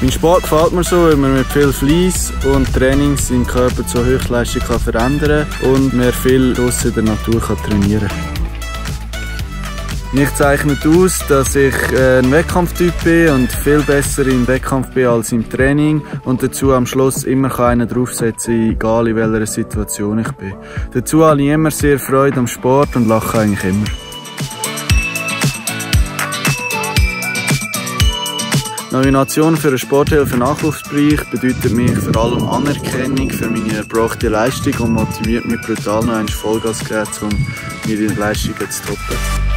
Mein Sport gefällt mir so, weil man mit viel Fleiss und Training seinen Körper zur Höchstleistung kann verändern kann und man viel draussen in der Natur kann trainieren kann. Mich zeichnet aus, dass ich äh, ein Wettkampftyp bin und viel besser im Wettkampf bin als im Training und dazu am Schluss immer einen draufsetzen, egal in welcher Situation ich bin. Dazu habe ich immer sehr Freude am Sport und lache eigentlich immer. Nomination für einen Sporthilfe Nachwuchsbereich bedeutet mir vor allem Anerkennung für meine erbrachte Leistung und motiviert mich brutal noch einen Vollgas zu geben, um meine Leistungen zu toppen.